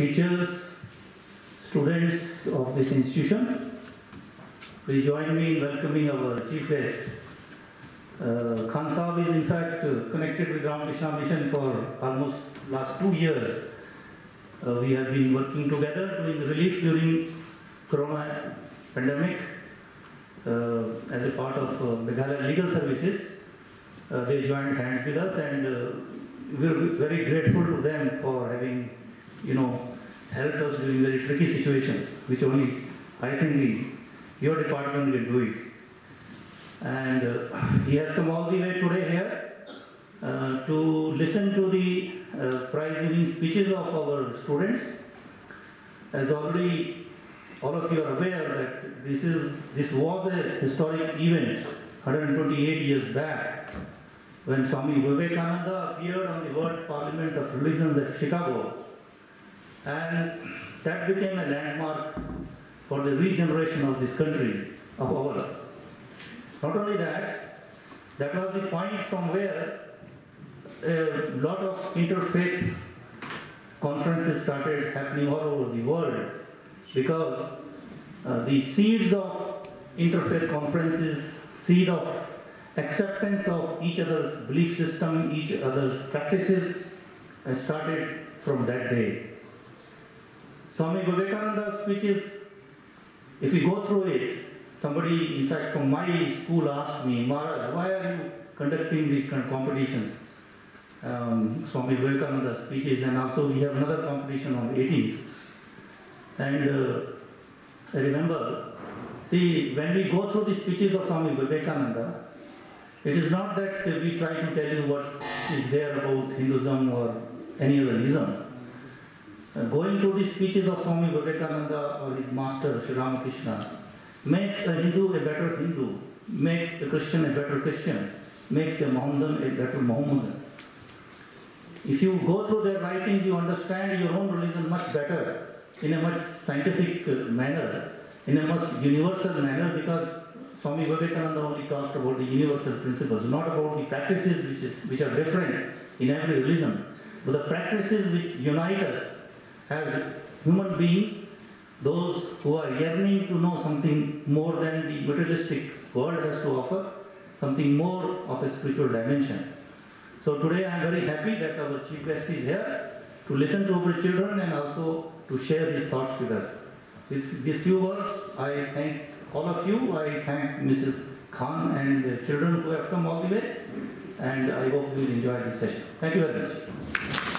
teachers, students of this institution. Will join me in welcoming our chief guest. Uh, Khan Saab is in fact uh, connected with Ramakrishna Mission for almost last two years. Uh, we have been working together doing relief during Corona pandemic uh, as a part of uh, Meghalaya Legal Services. Uh, they joined hands with us and uh, we're very grateful to them for having, you know, helped us during very tricky situations, which only I think your department will do it. And uh, he has come all the way today here uh, to listen to the uh, prize-winning speeches of our students. As already all of you are aware that this is this was a historic event 128 years back when Swami Vivekananda appeared on the World Parliament of Religions at Chicago. And that became a landmark for the regeneration of this country, of ours. Not only that, that was the point from where a lot of interfaith conferences started happening all over the world because uh, the seeds of interfaith conferences, seed of acceptance of each other's belief system, each other's practices, started from that day. Swami Vivekananda's speeches, if we go through it, somebody, in fact, from my school asked me, Maharaj, why are you conducting these kind of competitions? Um, Swami Vivekananda's speeches, and also we have another competition on 18th. And uh, I remember, see, when we go through the speeches of Swami Vivekananda, it is not that we try to tell you what is there about Hinduism or any other ism. Uh, going through the speeches of Swami Vivekananda or his master Sri Ramakrishna makes a Hindu a better Hindu, makes a Christian a better Christian, makes a Mohammedan a better Mohammedan. If you go through their writings, you understand your own religion much better, in a much scientific uh, manner, in a much universal manner, because Swami Vivekananda only talked about the universal principles, not about the practices which, is, which are different in every religion, but the practices which unite us as human beings, those who are yearning to know something more than the materialistic world has to offer, something more of a spiritual dimension. So today I am very happy that our chief guest is here to listen to our children and also to share his thoughts with us. With these few words, I thank all of you. I thank Mrs. Khan and the children who have come all the way. And I hope you will enjoy this session. Thank you very much.